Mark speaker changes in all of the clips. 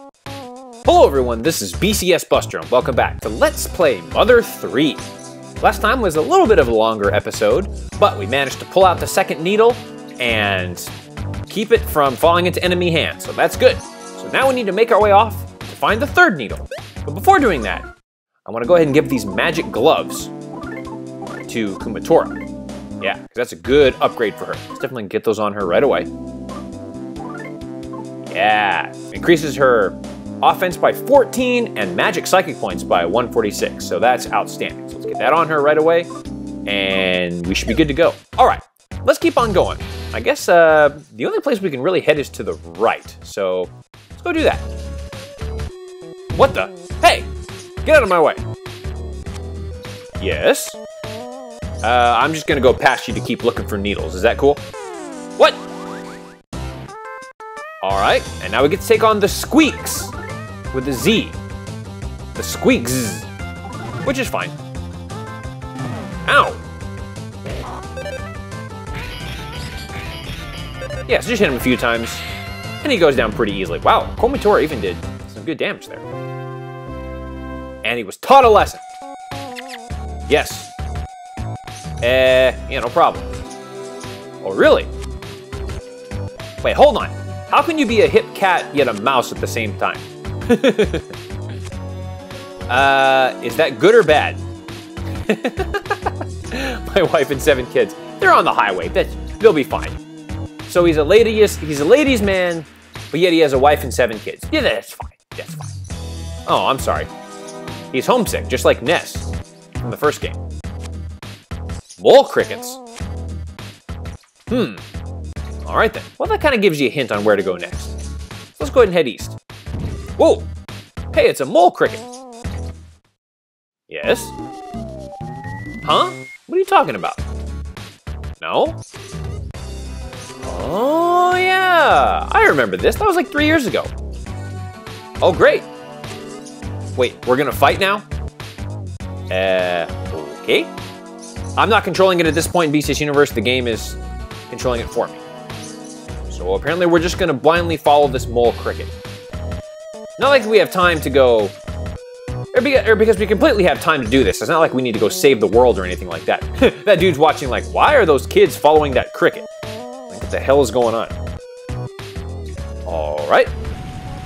Speaker 1: Hello everyone, this is BCS Buster and welcome back to Let's Play Mother 3. Last time was a little bit of a longer episode, but we managed to pull out the second needle and keep it from falling into enemy hands, so that's good. So now we need to make our way off to find the third needle. But before doing that, I want to go ahead and give these magic gloves to Kumatora. Yeah, because that's a good upgrade for her. Let's definitely get those on her right away. Yeah, increases her offense by 14 and magic psychic points by 146. So that's outstanding. So let's get that on her right away and we should be good to go. All right, let's keep on going. I guess uh, the only place we can really head is to the right. So let's go do that. What the? Hey, get out of my way. Yes? Uh, I'm just gonna go past you to keep looking for needles. Is that cool? What? All right, and now we get to take on the Squeekz with a Z. The Squeekz, which is fine. Ow. Yeah, so just hit him a few times, and he goes down pretty easily. Wow, Kumatora even did some good damage there. And he was taught a lesson. Yes. Eh, uh, yeah, no problem. Oh, really? Wait, hold on. How can you be a hip cat yet a mouse at the same time? uh, is that good or bad? My wife and seven kids. They're on the highway. They'll be fine. So he's a ladies, he's a ladies' man, but yet he has a wife and seven kids. Yeah, that's fine. That's fine. Oh, I'm sorry. He's homesick, just like Ness from the first game. Mole crickets. Hmm. All right then. Well, that kind of gives you a hint on where to go next. So let's go ahead and head east. Whoa! Hey, it's a mole cricket. Yes? Huh? What are you talking about? No? Oh, yeah. I remember this. That was like three years ago. Oh, great. Wait, we're gonna fight now? Uh, okay. I'm not controlling it at this point in BCS Universe. The game is controlling it for me. So apparently we're just gonna blindly follow this mole cricket. Not like we have time to go, or because we completely have time to do this. It's not like we need to go save the world or anything like that. that dude's watching like, why are those kids following that cricket? Like, what the hell is going on? All right.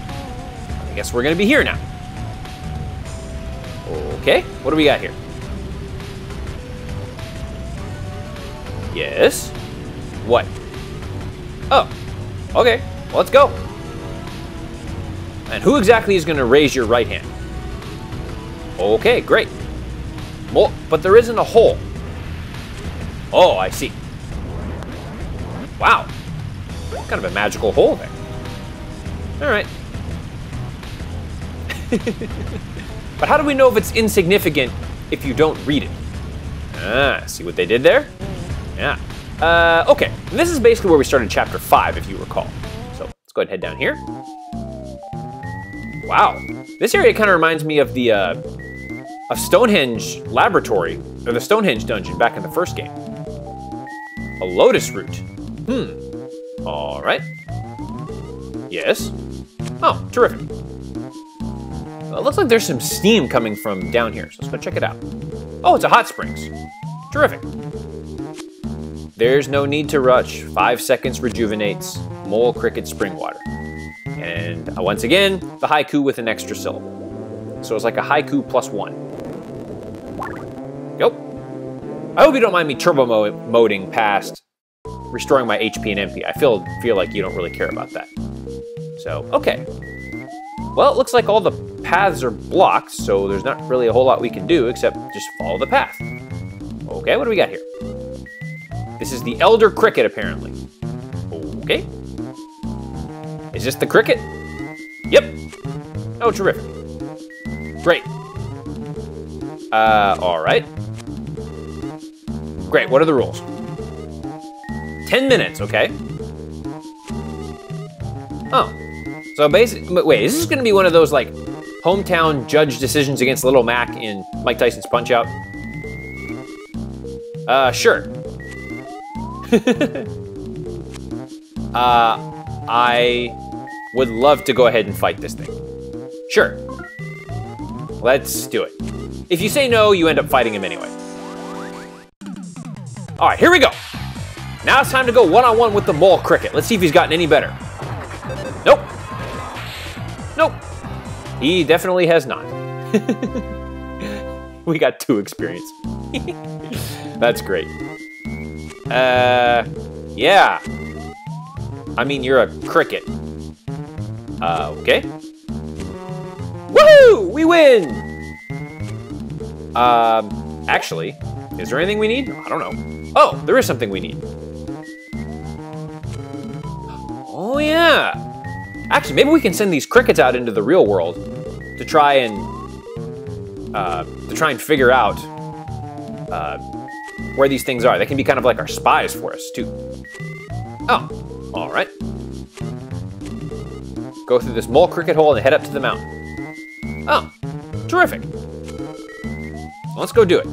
Speaker 1: I guess we're gonna be here now. Okay, what do we got here? Yes? What? Oh, okay, let's go. And who exactly is gonna raise your right hand? Okay, great. Well, but there isn't a hole. Oh, I see. Wow. Kind of a magical hole there. All right. but how do we know if it's insignificant if you don't read it? Ah, see what they did there? Yeah. Uh, okay, this is basically where we started chapter 5, if you recall. So let's go ahead and head down here. Wow. This area kind of reminds me of the uh, of Stonehenge Laboratory, or the Stonehenge dungeon back in the first game. A lotus root. Hmm. All right. Yes. Oh, terrific. Well, it looks like there's some steam coming from down here, so let's go check it out. Oh, it's a hot springs. Terrific. There's no need to rush. Five seconds rejuvenates. Mole cricket spring water. And uh, once again, the haiku with an extra syllable. So it's like a haiku plus one. Yep. I hope you don't mind me turbo mo moding past restoring my HP and MP. I feel feel like you don't really care about that. So, okay. Well, it looks like all the paths are blocked, so there's not really a whole lot we can do except just follow the path. Okay, what do we got here? This is the Elder Cricket, apparently. Okay. Is this the cricket? Yep. Oh, terrific. Great. Uh, all right. Great, what are the rules? 10 minutes, okay. Oh. So basically, wait, is this gonna be one of those like hometown judge decisions against Little Mac in Mike Tyson's Punch Out? Uh, sure. uh, I would love to go ahead and fight this thing. Sure. Let's do it. If you say no, you end up fighting him anyway. All right, here we go. Now it's time to go one-on-one -on -one with the mole cricket. Let's see if he's gotten any better. Nope. Nope. He definitely has not. we got two experience. That's great. Uh, yeah. I mean, you're a cricket. Uh, okay. Woohoo! We win! Um, actually, is there anything we need? I don't know. Oh, there is something we need. Oh, yeah. Actually, maybe we can send these crickets out into the real world to try and uh, to try and figure out uh, where these things are. They can be kind of like our spies for us, too. Oh, all right. Go through this mole cricket hole and head up to the mountain. Oh, terrific. Let's go do it.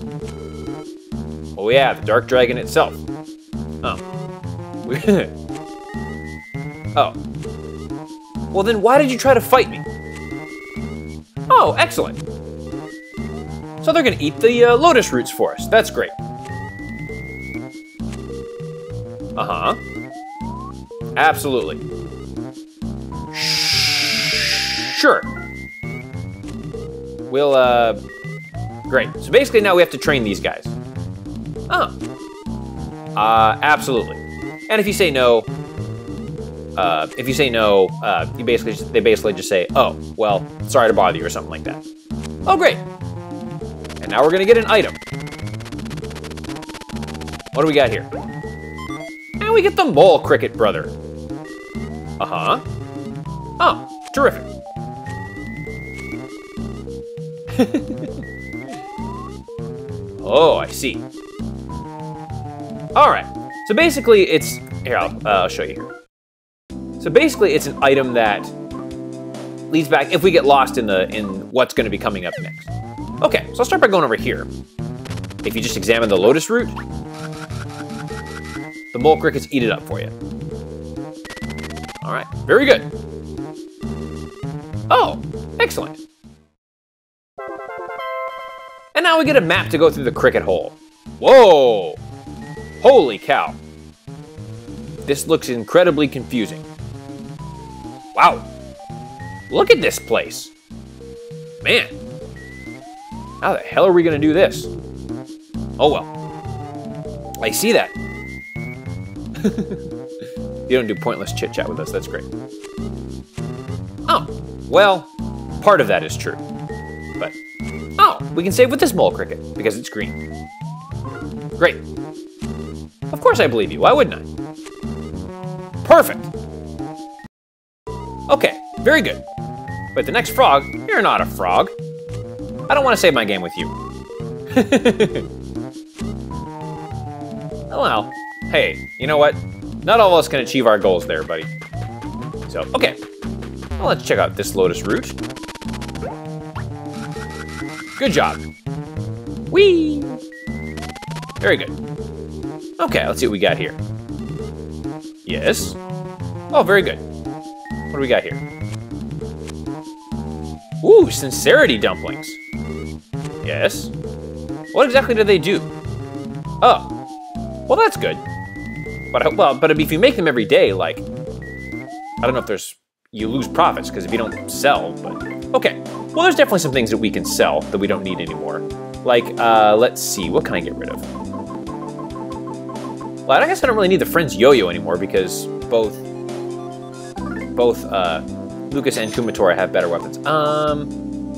Speaker 1: Oh yeah, the Dark Dragon itself. Oh. oh. Well then why did you try to fight me? Oh, excellent. So they're gonna eat the uh, lotus roots for us. That's great. Uh-huh. Absolutely. Sure. We'll, uh... Great. So basically now we have to train these guys. Oh. Uh, absolutely. And if you say no, uh, if you say no, uh, you basically just, they basically just say, oh, well, sorry to bother you or something like that. Oh, great. And now we're gonna get an item. What do we got here? We get the mole cricket brother. Uh-huh. Oh, terrific. oh, I see. All right. So basically, it's here. I'll, uh, I'll show you here. So basically, it's an item that leads back if we get lost in the in what's going to be coming up next. Okay, so I'll start by going over here. If you just examine the lotus root, the mole crickets eat it up for you. All right, very good. Oh, excellent. And now we get a map to go through the cricket hole. Whoa! Holy cow. This looks incredibly confusing. Wow. Look at this place. Man. How the hell are we going to do this? Oh well. I see that. you don't do pointless chit chat with us. That's great. Oh, well, part of that is true. But, oh, we can save with this mole cricket because it's green. Great. Of course I believe you. Why wouldn't I? Perfect. Okay, very good. But the next frog, you're not a frog. I don't want to save my game with you. oh well. Hey, you know what? Not all of us can achieve our goals there, buddy. So, okay. Well, let's check out this lotus root. Good job. Whee! Very good. Okay, let's see what we got here. Yes. Oh, very good. What do we got here? Ooh, sincerity dumplings. Yes. What exactly do they do? Oh. Well, that's good. But well, but if you make them every day, like, I don't know if there's you lose profits because if you don't sell. But okay. Well, there's definitely some things that we can sell that we don't need anymore. Like, uh, let's see, what can I get rid of? Well, I guess I don't really need the Friends Yo-Yo anymore because both both uh, Lucas and Kumatora have better weapons. Um,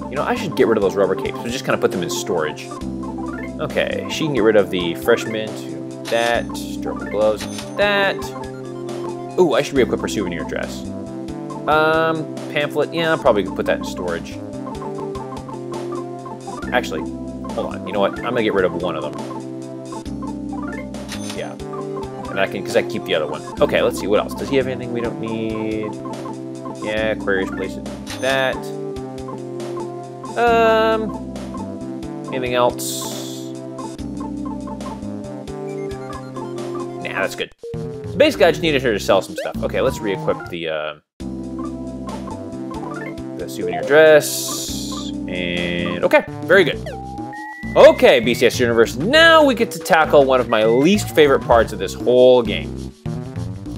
Speaker 1: you know, I should get rid of those rubber capes. So just kind of put them in storage. Okay, she can get rid of the fresh mint, that, durable gloves, that. Ooh, I should re-equip her souvenir dress. Um, pamphlet, yeah, I'll probably put that in storage. Actually, hold on, you know what? I'm gonna get rid of one of them. Yeah. And I can, because I keep the other one. Okay, let's see, what else? Does he have anything we don't need? Yeah, Aquarius places that. Um, anything else? That's good. So basically, I just needed her to sell some stuff. Okay, let's re-equip the, uh, the souvenir dress. And okay, very good. Okay, BCS Universe, now we get to tackle one of my least favorite parts of this whole game.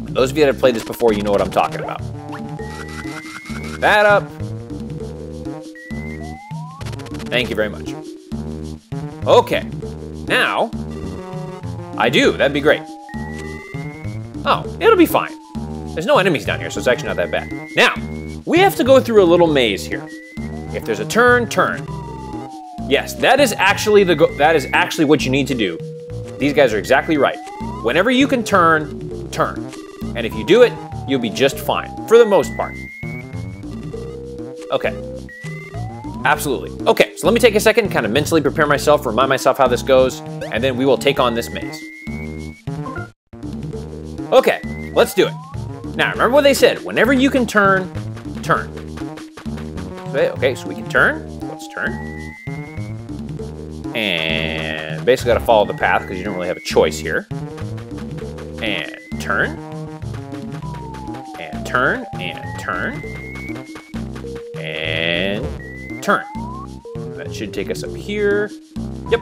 Speaker 1: Those of you that have played this before, you know what I'm talking about. That up. Thank you very much. Okay, now, I do, that'd be great. Oh, it'll be fine. There's no enemies down here, so it's actually not that bad. Now, we have to go through a little maze here. If there's a turn, turn. Yes, that is actually the that is actually what you need to do. These guys are exactly right. Whenever you can turn, turn. And if you do it, you'll be just fine, for the most part. Okay. Absolutely. Okay, so let me take a second, kind of mentally prepare myself, remind myself how this goes, and then we will take on this maze. Okay, let's do it. Now, remember what they said. Whenever you can turn, turn. Okay, okay so we can turn. Let's turn. And basically got to follow the path because you don't really have a choice here. And turn. And turn. And turn. And turn. That should take us up here. Yep.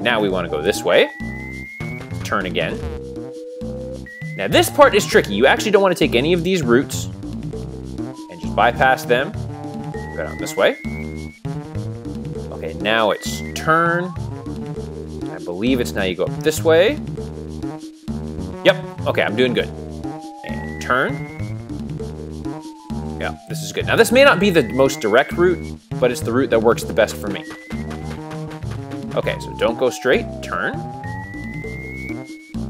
Speaker 1: Now we want to go this way. Turn again. Now this part is tricky. You actually don't want to take any of these routes and just bypass them. Go down this way. Okay, now it's turn. I believe it's now you go up this way. Yep, okay, I'm doing good. And turn. Yeah, this is good. Now this may not be the most direct route, but it's the route that works the best for me. Okay, so don't go straight, turn.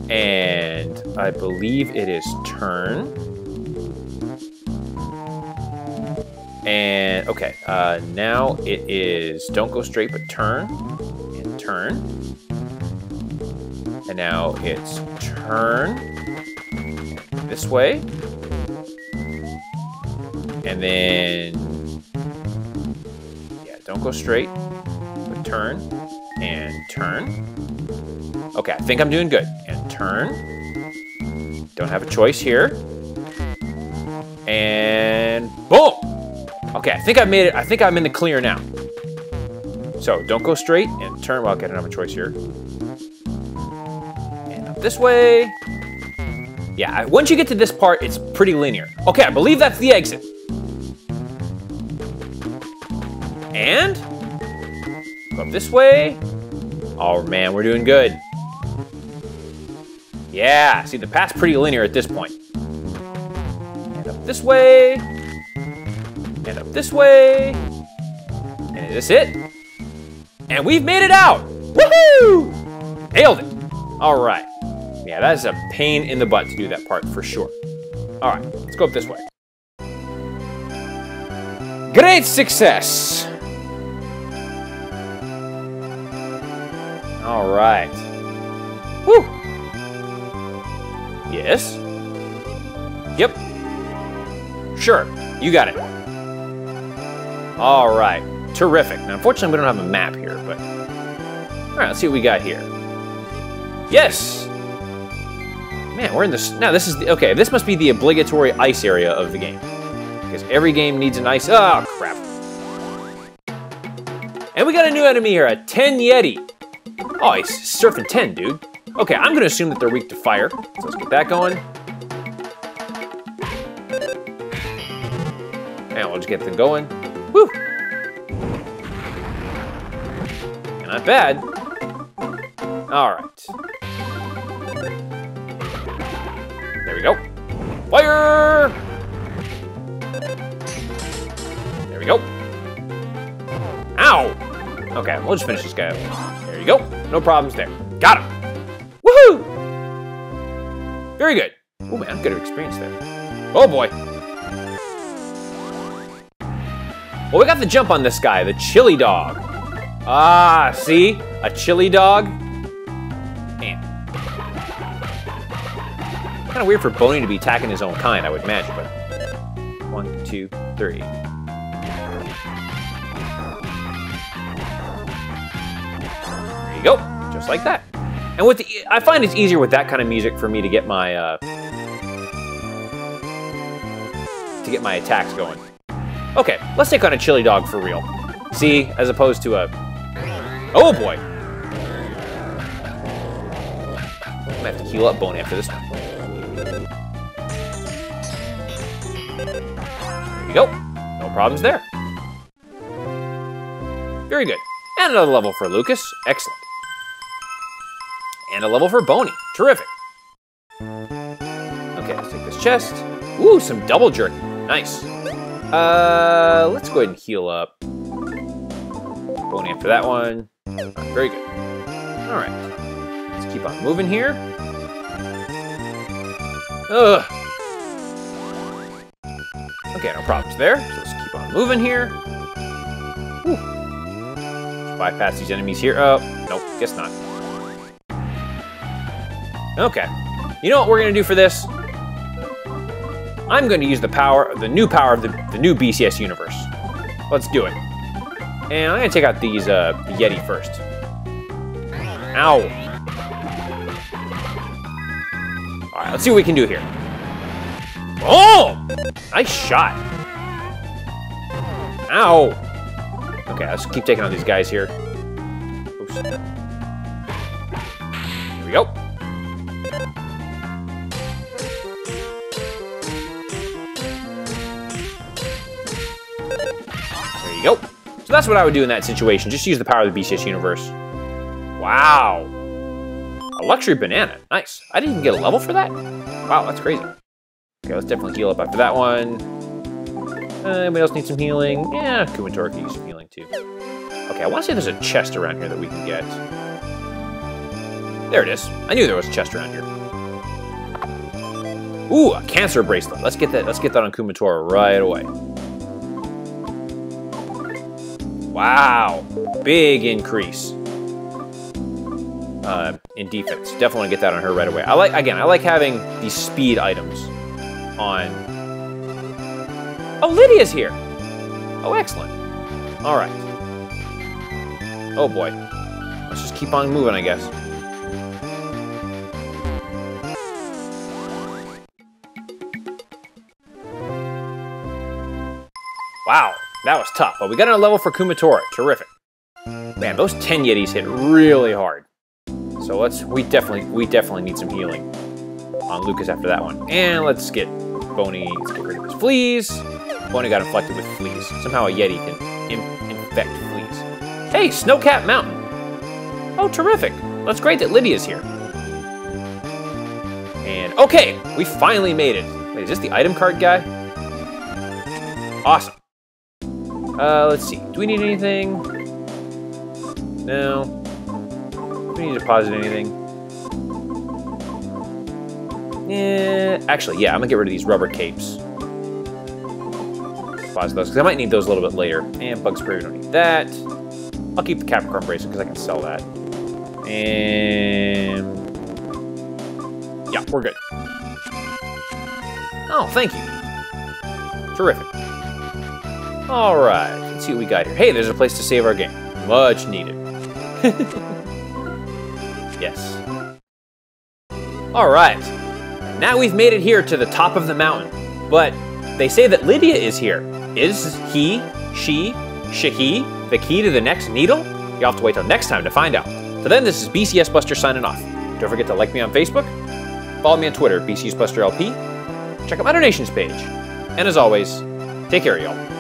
Speaker 1: And I believe it is turn. And okay, uh, now it is don't go straight, but turn and turn. And now it's turn this way. And then, yeah, don't go straight, but turn and turn. Okay, I think I'm doing good. And turn. Don't have a choice here. And boom! Okay, I think I made it. I think I'm in the clear now. So don't go straight and turn. Well, I'll get another choice here. And up this way. Yeah, once you get to this part, it's pretty linear. Okay, I believe that's the exit. And go up this way. Oh man, we're doing good. Yeah, see the path's pretty linear at this point. And up this way. And up this way. And is this it? And we've made it out! Woohoo! Nailed it! All right. Yeah, that is a pain in the butt to do that part for sure. All right, let's go up this way. Great success! All right. Woo! Yes? Yep. Sure, you got it. All right, terrific. Now, unfortunately, we don't have a map here, but... All right, let's see what we got here. Yes! Man, we're in this... Now, this is the... Okay, this must be the obligatory ice area of the game. Because every game needs an ice... Oh, crap. And we got a new enemy here, a 10 Yeti. Oh, he's surfing 10, dude. Okay, I'm to assume that they're weak to fire. So let's get that going. And we'll just get them going. Woo! Not bad. All right. There we go. Fire! There we go. Ow! Okay, we'll just finish this guy. There you go. No problems there. Got him. Very good. Oh man, I'm good experience there. Oh boy. Well, we got the jump on this guy, the chili dog. Ah, see? A chili dog? Man. Kind of weird for Boney to be attacking his own kind, I would imagine, but... One, two, three. There you go. Just like that. And with the, I find it's easier with that kind of music for me to get my, uh, to get my attacks going. Okay, let's take on a chili dog for real. See, as opposed to a... Oh boy! I'm gonna have to heal up Bone after this. There you go. No problems there. Very good. And another level for Lucas. Excellent. And a level for Boney. Terrific. Okay, let's take this chest. Ooh, some double jerky. Nice. Uh, let's go ahead and heal up. Boney after that one. Very good. All right. Let's keep on moving here. Ugh. Okay, no problems there. So let's keep on moving here. Whew. Bypass these enemies here. Oh, nope, guess not. Okay. You know what we're gonna do for this? I'm going to use the power, the new power of the, the new BCS universe. Let's do it. And I'm to take out these uh, Yeti first. Ow. All right, let's see what we can do here. Oh! Nice shot. Ow. Okay, let's keep taking on these guys here. Oops. That's what I would do in that situation. Just use the power of the BCS universe. Wow. A luxury banana. Nice. I didn't even get a level for that? Wow, that's crazy. Okay, let's definitely heal up after that one. Uh, anybody else need some healing? Yeah, Kumatora can use some healing too. Okay, I want to say there's a chest around here that we can get. There it is. I knew there was a chest around here. Ooh, a cancer bracelet. Let's get that. Let's get that on Kumatora right away. Wow, big increase uh, in defense. Definitely want to get that on her right away. I like again. I like having these speed items on. Oh, Lydia's here. Oh, excellent. All right. Oh boy. Let's just keep on moving, I guess. Wow, that was tough. But we got on a level for Kumatora. Terrific. Man, those 10 Yetis hit really hard. So let's we definitely we definitely need some healing on Lucas after that one. And let's get Boney, let's get rid of his fleas. Boney got infected with fleas. Somehow a Yeti can in infect fleas. Hey, Snowcap Mountain. Oh, terrific. That's great that Lydia's here. And okay, we finally made it. Wait, is this the item card guy? Awesome. Uh, let's see. Do we need anything? No. Do we need to deposit anything? Yeah, actually, yeah, I'm gonna get rid of these rubber capes. Deposit those, because I might need those a little bit later. And bug spray, we don't need that. I'll keep the Capricorn bracelet, because I can sell that. And... Yeah, we're good. Oh, thank you. Terrific. All right, let's see what we got here. Hey, there's a place to save our game. Much needed. yes. All right. Now we've made it here to the top of the mountain. But they say that Lydia is here. Is he, she, she he the key to the next needle? You'll have to wait till next time to find out. So then, this is BCS Buster signing off. Don't forget to like me on Facebook, follow me on Twitter, BCS Buster LP, check out my donations page, and as always, take care, y'all.